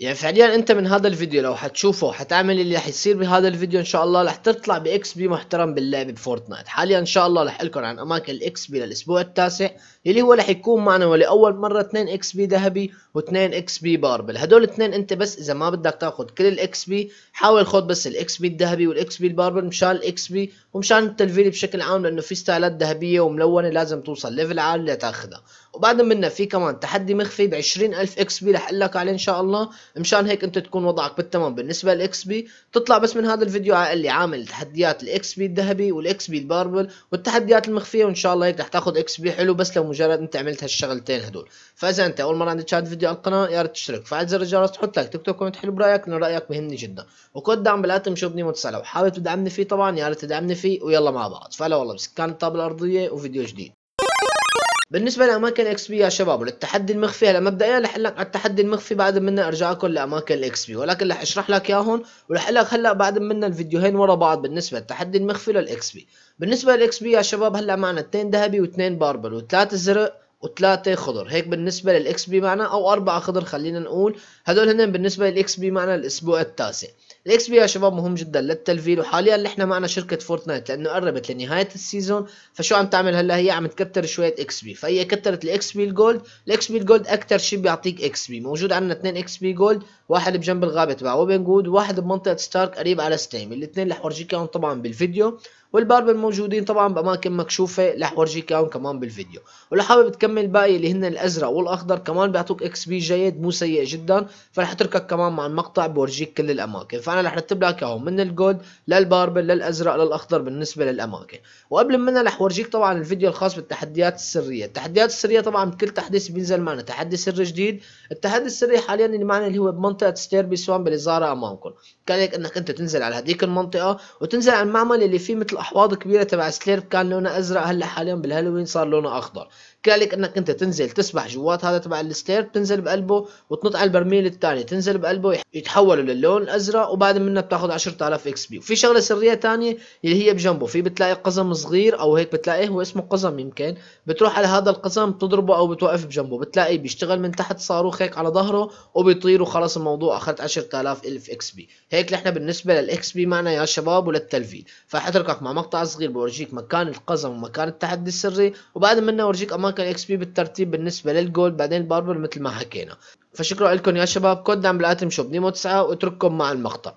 يعني فعليا أنت من هذا الفيديو لو حتشوفه حتعمل اللي رح يصير بهذا الفيديو إن شاء الله رح تطلع ب XP محترم باللعبه ب Fortnite. حاليا إن شاء الله رح لكم عن أماكن ال XP للأسبوع التاسع اللي هو رح يكون معنا ولاول مرة 2 XP ذهبي و2 XP purple. هدول الاثنين أنت بس إذا ما بدك تاخذ كل ال XP حاول خذ بس ال XP الذهبي وال XP ال purple مشان ال XP ومشان التلفيل بشكل عام لأنه في ستايلات ذهبية وملونة لازم توصل level عالي لتأخذها. وبعد منها في كمان تحدي مخفي ب 20000 إكس بي رح أقول لك عليه إن شاء الله. مشان هيك أنت تكون وضعك بالتمام. بالنسبة للاكس بي تطلع بس من هذا الفيديو على لي عامل تحديات الاكس بي الذهبي والاكس بي الباربل والتحديات المخفية وإن شاء الله هيك رح تاخذ إكس بي حلو بس لو مجرد أنت عملت هالشغلتين هدول. فإذا أنت أول مرة عندك تشاهد فيديو على القناة يا ريت تشترك. فعل زر الجرس تحط لايك تكتب كومنت حلو برأيك لأنه رأيك بهمني جدا. وكود دعم بالأتم شوفني متسع لو حابب تدعمني فيه؟ طبعا يا ريت تدعمني فيه ويلا مع بعض. فلا والله بسكان الطابة الأرضية وفيديو جديد. بالنسبة لأماكن XP يا شباب وللتحدي المخفي هلا مبدئيا رح لك على التحدي المخفي بعد منا ارجعكم لأماكن ال XP ولكن رح أشرح لك اياهم ورح لك هلا بعد منا الفيديوهين ورا بعض بالنسبة للتحدي المخفي لل XP. بالنسبة لل XP يا شباب هلا معنا اثنين ذهبي واثنين purple وثلاثة زرق وثلاثة خضر هيك بالنسبة لل XP معنا أو أربعة خضر خلينا نقول. هدول هن بالنسبة لل XP معنا الأسبوع التاسع. ال XP يا شباب مهم جدا للتلفيل وحاليا إحنا معنا شركة Fortnite لأنه قربت لنهاية ال season فشو عم تعمل هلأ؟ هي عم تكتر شوية XP فهي كترت ال XP ال gold ال XP ال gold أكثر شيء بيعطيك XP موجود عندنا اثنين XP gold واحد بجنب الغابة تبع Weeping Woods وواحد بمنطقة Stark قريب على Steamy الاثنين رح أورجيك إياهم طبعا بالفيديو وال purple موجودين طبعا بأماكن مكشوفة رح أورجيك إياهم كمان بالفيديو. ولو حابب تكمل باقي اللي هن الأزرق والأخضر كمان بيعطوك XP جيد مو سيء جدا فرح أتركك كمان مع المقطع بورجيك كل الأماكن. فأنا رح رتب لك إياهم من ال gold لل purple للأزرق للأخضر بالنسبة للأماكن. وقبل منها رح أورجيك طبعا الفيديو الخاص بالتحديات السرية. التحديات السرية طبعا بكل تحديث بينزل معنا تحدي سري جديد. التحدي السري حاليا اللي معنا اللي هو بمنطقة Slurpy Swamp بالإزارة أمامكم. كان هيك إنك أنت تنزل على هذيك المنطقة وتنزل على المعمل اللي فيه مثل أحواض كبيرة تبع slurp كان لونه أزرق هلأ حاليا بالهالوين صار لونه أخضر. كذلك إنك أنت تنزل تسبح جوات هذا تبع الستير تنزل بقلبه وتنط على البرميل الثاني تنزل بقلبه يتحولوا للون الازرق وبعد منه بتاخذ 10000 XP. وفي شغلة سرية ثانية اللي هي بجنبه في بتلاقي قزم صغير أو هيك بتلاقيه هو اسمه قزم يمكن بتروح على هذا القزم بتضربه أو بتوقف بجنبه بتلاقي بيشتغل من تحت صاروخ هيك على ظهره وبيطير وخلص الموضوع اخذت 10000 إلف XP. هيك نحن بالنسبة لل XP معنا يا شباب وللتلفيل. فحتركك مع مقطع صغير بورجيك مكان القزم ومكان التحدي السري وبعد منه أورجيك اماكن XP بالترتيب بالنسبة لل gold بعدين ال purple مثل ما حكينا. فشكرا لكم يا شباب. كود دعم بال item shop. نيمو 9 واترككم مع المقطع.